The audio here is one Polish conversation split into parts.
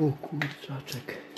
O kurczaczek.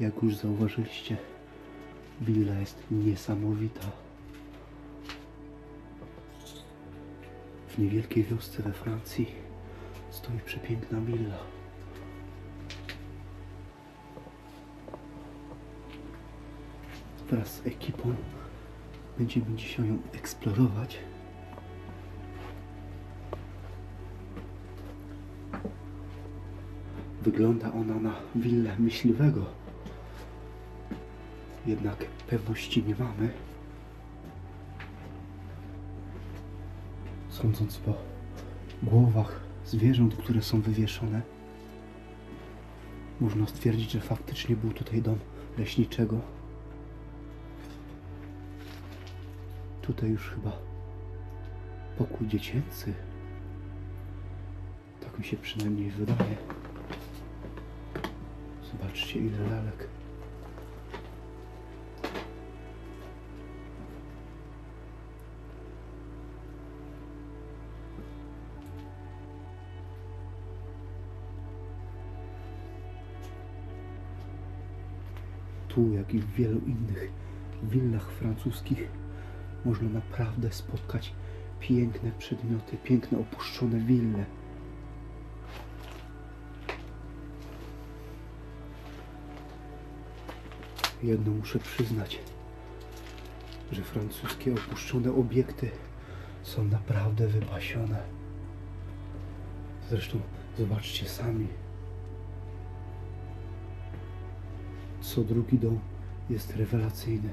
Jak już zauważyliście, willa jest niesamowita. W niewielkiej wiosce we Francji stoi przepiękna willa. Wraz z ekipą będziemy dzisiaj ją eksplorować. Wygląda ona na willę myśliwego. Jednak pewności nie mamy. Sądząc po głowach zwierząt, które są wywieszone, można stwierdzić, że faktycznie był tutaj dom leśniczego. Tutaj już chyba pokój dziecięcy. Tak mi się przynajmniej wydaje. Zobaczcie ile lalek. Tu, jak i w wielu innych willach francuskich, można naprawdę spotkać piękne przedmioty, piękne opuszczone wille. Jedno muszę przyznać, że francuskie opuszczone obiekty są naprawdę wypasione. Zresztą zobaczcie sami. Co drugi dom jest rewelacyjny.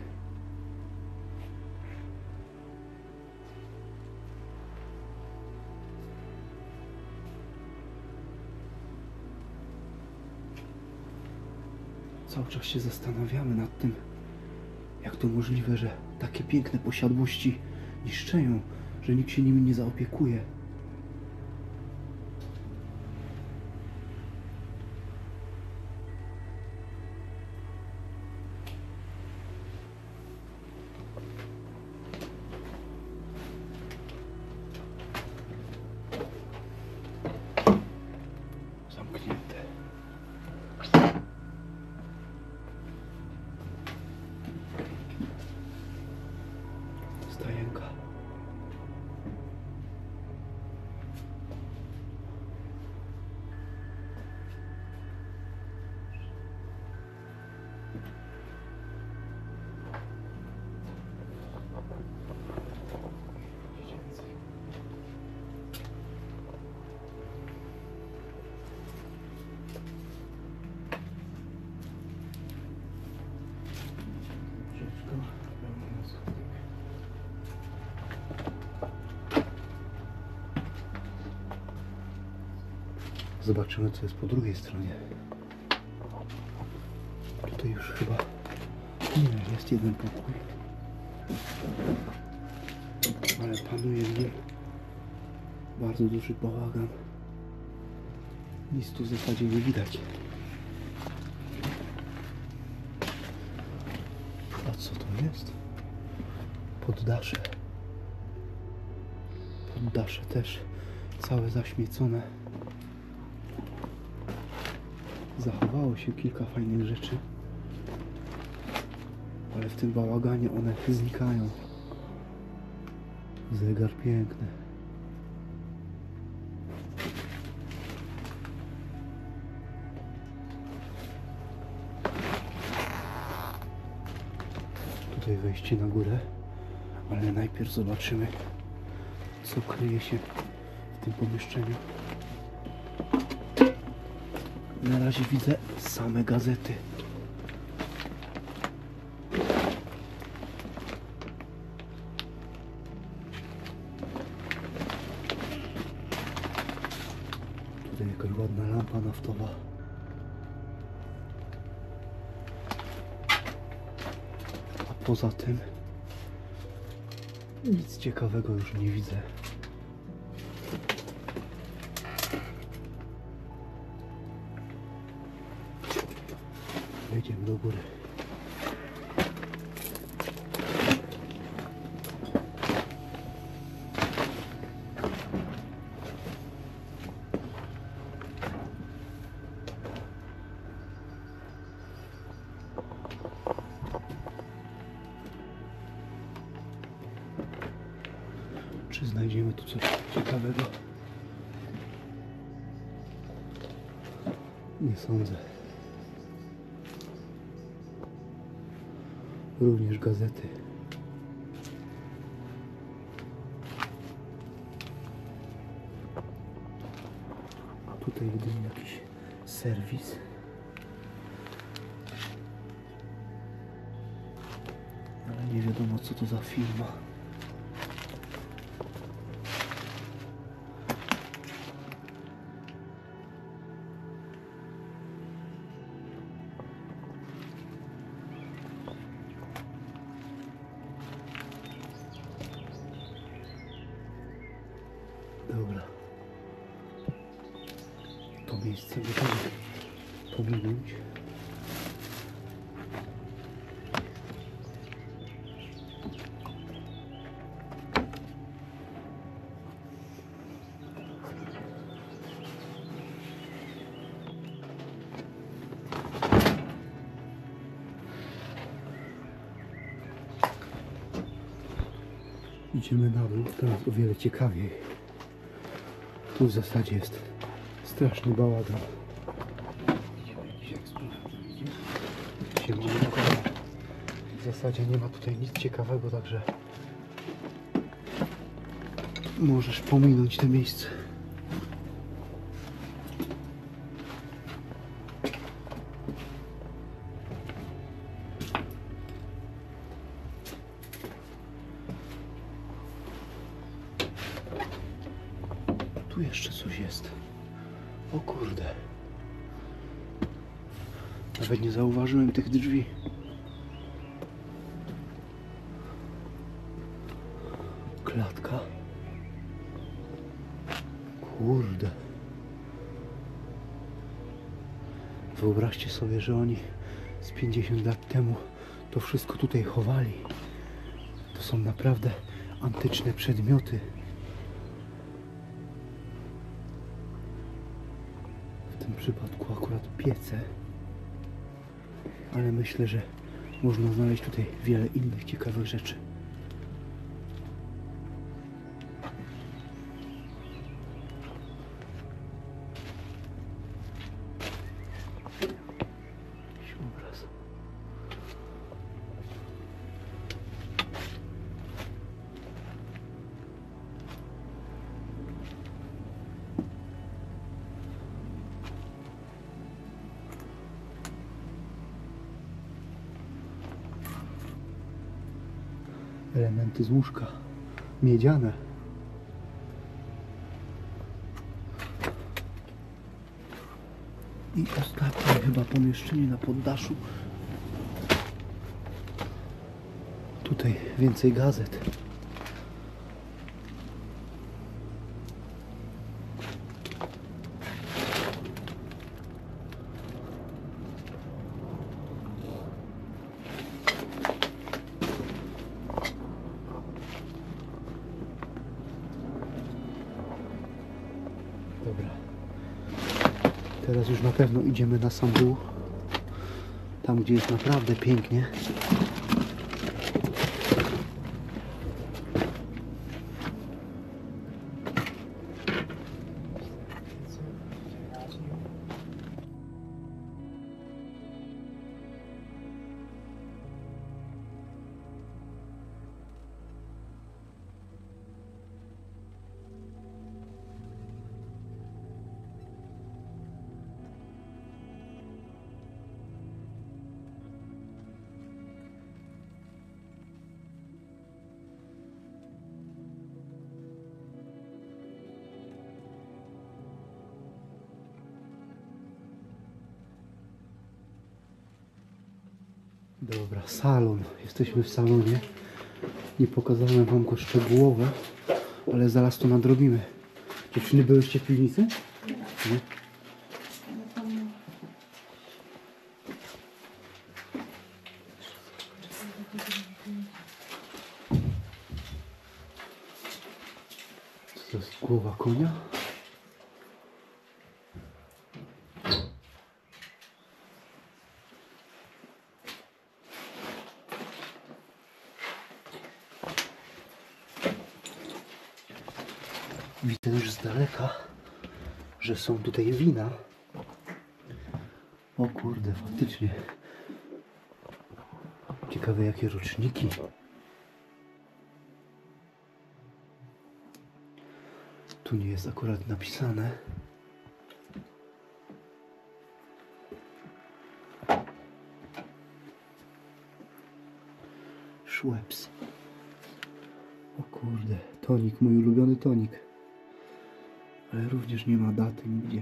Cały czas się zastanawiamy nad tym, jak to możliwe, że takie piękne posiadłości niszczeją, że nikt się nimi nie zaopiekuje. 大変か。Zobaczymy, co jest po drugiej stronie. Tutaj już chyba nie, jest jeden pokój. Ale panuje w nim bardzo duży bałagan. Nic tu w zasadzie nie widać. A co to jest? Poddasze. Poddasze też całe zaśmiecone. Zachowało się kilka fajnych rzeczy, ale w tym bałaganie one znikają. Zegar piękny. Tutaj wejście na górę, ale najpierw zobaczymy, co kryje się w tym pomieszczeniu. Na razie widzę same gazety. Tutaj jakaś ładna lampa naftowa. A poza tym nic ciekawego już nie widzę. Do góry. Czy znajdziemy tu coś ciekawego? Nie sądzę. Również gazety. Tutaj jedynie jakiś serwis. Ale nie wiadomo co to za firma. Dobra. To miejsce możemy pominąć. Idziemy na dół, teraz o wiele ciekawiej. Tu w zasadzie jest straszny bałagan. W zasadzie nie ma tutaj nic ciekawego, także możesz pominąć to miejsce. Tu jeszcze coś jest. O kurde. Nawet nie zauważyłem tych drzwi. Klatka. Kurde. Wyobraźcie sobie, że oni z 50 lat temu to wszystko tutaj chowali. To są naprawdę antyczne przedmioty. Przypadku akurat piece. Ale myślę, że można znaleźć tutaj wiele innych ciekawych rzeczy. Elementy z łóżka. Miedziane. I ostatnie chyba pomieszczenie na poddaszu. Tutaj więcej gazet. Teraz już na pewno idziemy na sam dół. Tam, gdzie jest naprawdę pięknie. Dobra, salon. Jesteśmy w salonie. Nie pokazałem wam go szczegółowo, ale zaraz to nadrobimy. Dziewczyny, byłyście w piwnicy? Nie? Co to jest głowa konia? Widzę już z daleka, że są tutaj wina. O kurde, faktycznie. Ciekawe jakie roczniki. Tu nie jest akurat napisane. Schweppes. O kurde, tonik, mój ulubiony tonik. Ale również nie ma daty nigdzie.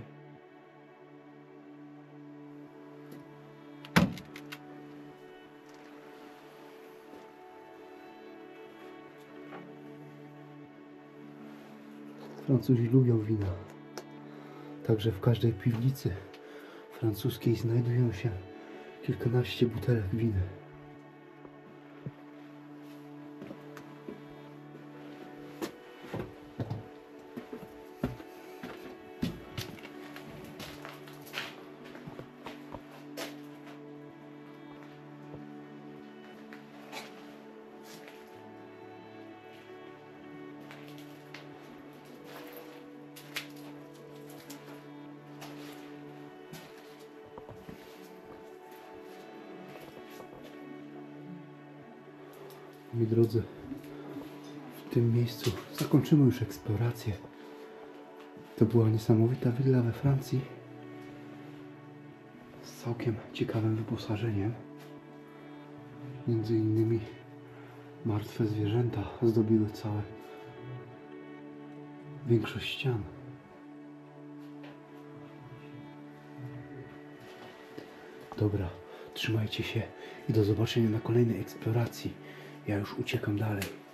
Francuzi lubią wina. Także w każdej piwnicy francuskiej znajdują się kilkanaście butelek wina. Moi drodzy, w tym miejscu zakończymy już eksplorację. To była niesamowita willa we Francji z całkiem ciekawym wyposażeniem. Między innymi martwe zwierzęta zdobiły całe większość ścian. Dobra, trzymajcie się i do zobaczenia na kolejnej eksploracji. Ja już uciekam dalej.